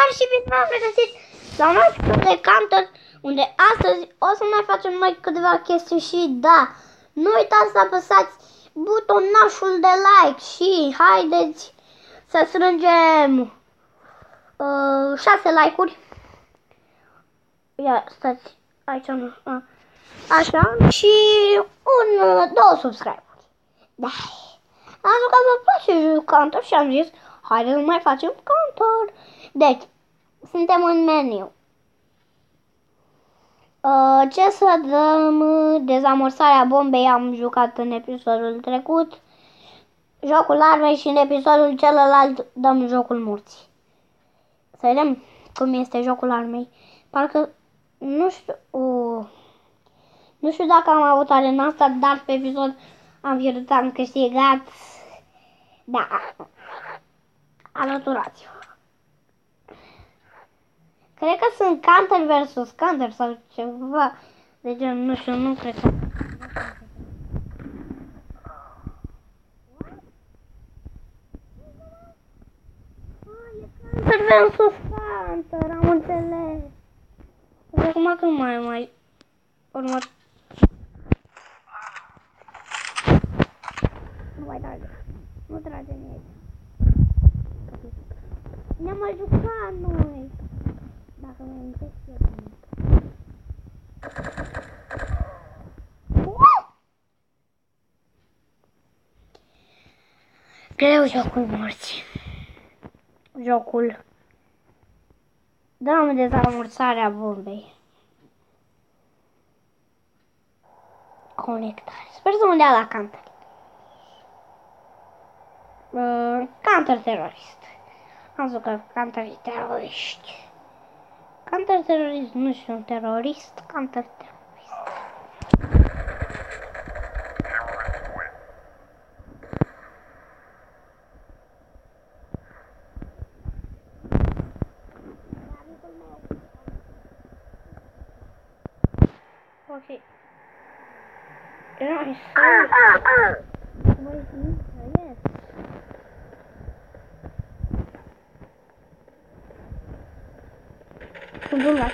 Salutare și bine v-am regăsit la un alt episod de Counter, unde astăzi o să mai facem noi câteva chestii și da, nu uitați să apăsați butonașul de like și haideți să strângem uh, 6 like-uri. Ia, stați, aici nu, a, așa, și un, uh, două subscribe-uri. Da. Am jucat vă place Counter și am zis, haideți să mai facem Counter. Deci, suntem în meniu. Uh, ce să dăm? Dezamorsarea bombei am jucat în episodul trecut. Jocul armei și în episodul celălalt dăm jocul morții. Să vedem cum este jocul armei. Parcă, nu știu, uh, nu știu dacă am avut arena asta, dar pe episod am pierdut, am câștigat. Da, alăturați-vă. Cred că sunt Counter versus Counter sau ceva de genul, nu știu, nu cred că... Counter versus Counter, am înțeles. Deci acum când mai mai urmă... Nu mai trage. Nu trage nici. Ne-am mai jucat noi. Dacă mă amintesc eu bine. Greu jocul morții. Jocul. Dăm dezamorsarea bombei. Conectare. Sper să mă dea la counter. Uh, counter terorist. Am zis că counter teroriști. Counter terorist, nu știu, un terorist, counter terorist. Ok. Era isso. Mas, yes. Vamos lá.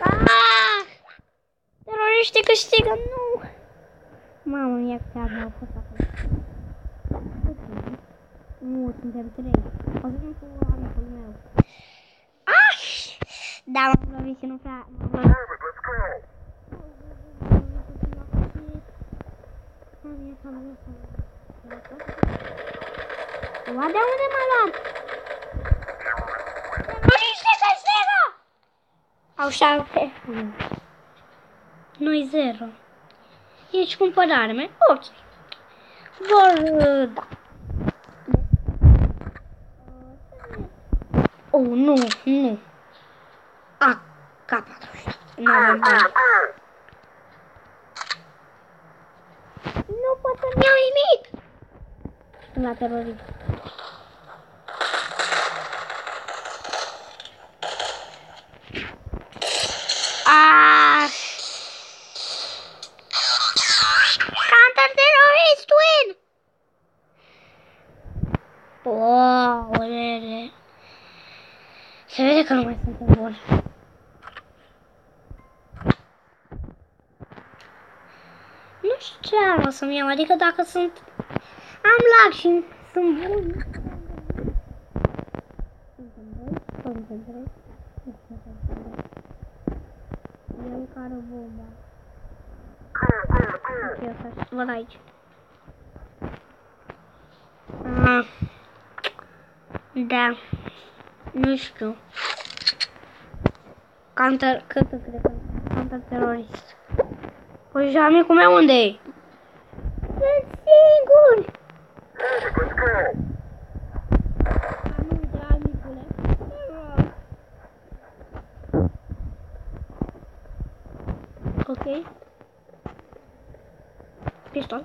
Ah! Teroriștii câștigă, nu! Mamă, mi-a chiar n-au fost acolo. Nu, suntem trei. O să vin cu amicul meu. Ah! Da, m-am lovit și nu prea... M-am lovit. Oa, de unde m-a luat? Teroriște câștigă! Au șapte. Noi zero. Ești cumpăr arme? Ok. Vor, da. Oh, nu, nu. A, K47. Nu avem bani. Pot să-mi iau nimic. Sunt la terorist. Ah! Counter terrorist win! Wow, orele. Se vede că nu mai suntem buni. Nu știu ce armă să-mi iau, adică dacă sunt... Am lag și sunt bun. Suntem buni? Suntem trei? Nu suntem trei. Eu care bomba. Ok, o să văd aici. Ah. Da. Nu știu. Counter, cât cred că counter terorist. Păi și amicul meu unde e? Sunt singur! Nu uite, amicule. Ok. Pistol.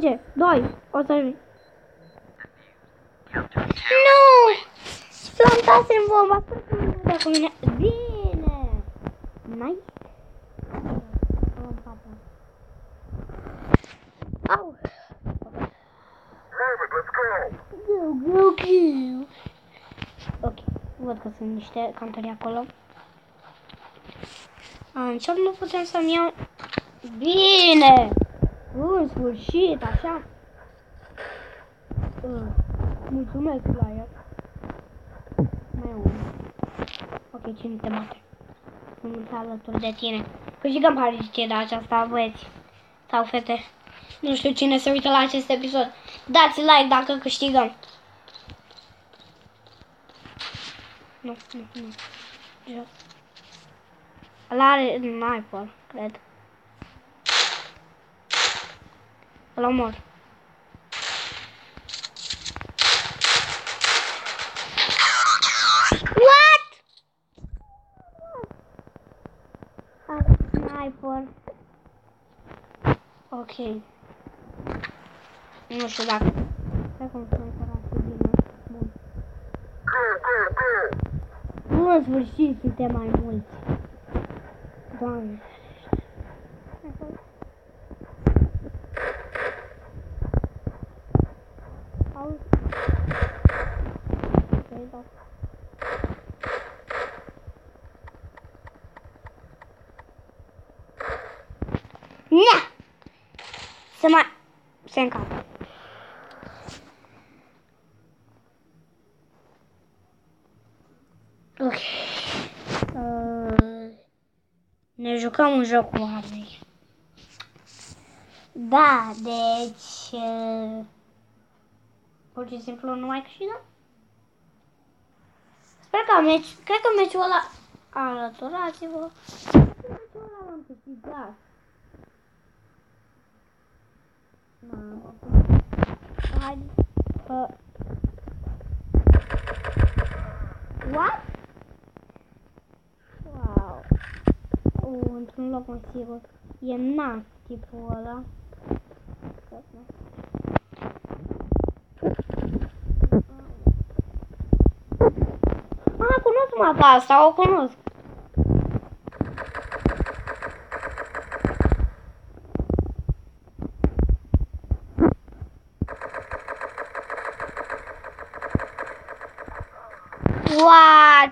10, 2, o să vin. Nu! Plantasem bomba, sper că nu de cu mine. Bine! Nice. Am papa. Au! Go, go, go! Ok, văd că sunt niște cantări acolo. Încep nu putem să-mi iau... Bine! În sfârșit, așa. Uh, mulțumesc la el. Mai e unul. Ok, cine te bate? Sunt alături de tine. Câștigăm partida aceasta, băieți. Sau fete. Nu știu cine se uită la acest episod. Dați like dacă câștigăm. Nu, nu, nu. Jos. Ăla are sniper, cred. Îl omor. What? A sniper. Ok. Nu știu dacă... Cred că un sniper ar fi bine. Bun. Nu în sfârșit suntem mai mulți. Doamne. Auzi? Ok, da. Nia! Se mai... Se încapă. Ok. Uh, ne jucăm un joc cu oameni. Da, deci... Uh, pur și simplu nu mai câștigăm? Sper că meci... Cred că meciul ăla... Alăturați-vă. Meciul ăla l-am câștigat. Mamă. Hai. Uh. What? Wow. Uh, într-un loc mai sigur. E nas tipul ăla. Ah, cunosc mapa asta, o cunosc. What?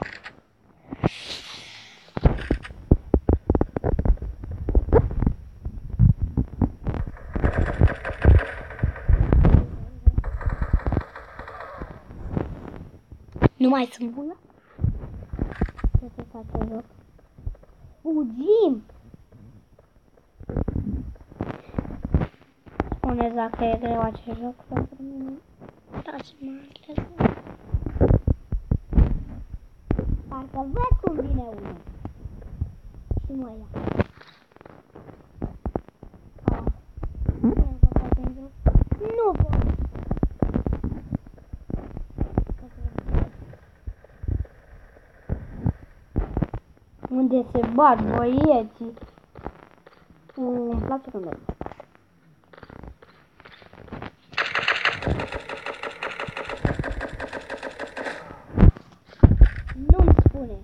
Nu mai sunt bună? Ce se face joc? Fugim! Spuneți dacă e greu acest joc pentru mine. Dați-mă alte Parcă văd cum vine unul. Și mă ia. Ah. Sper că pot în joc. Nu pot. Unde se bat băieții. Uh, îmi place când merg. Nu-mi spune.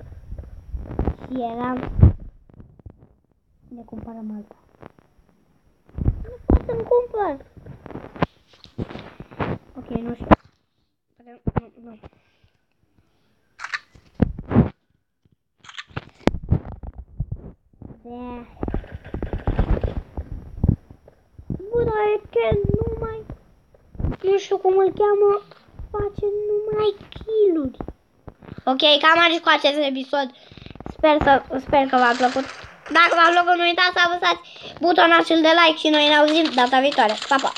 Și eram... Ne cumpărăm alta. Nu pot să-mi cumpăr. Ok, nu știu. Poate- Nu, nu. Da. Bă, dar e că nu mai... Nu știu cum îl cheamă. Face numai kill-uri. Ok, cam aici cu acest episod. Sper, să, sper că v-a plăcut. Dacă v-a plăcut, nu uitați să apăsați butonul acel de like și noi ne auzim data viitoare. Pa, pa!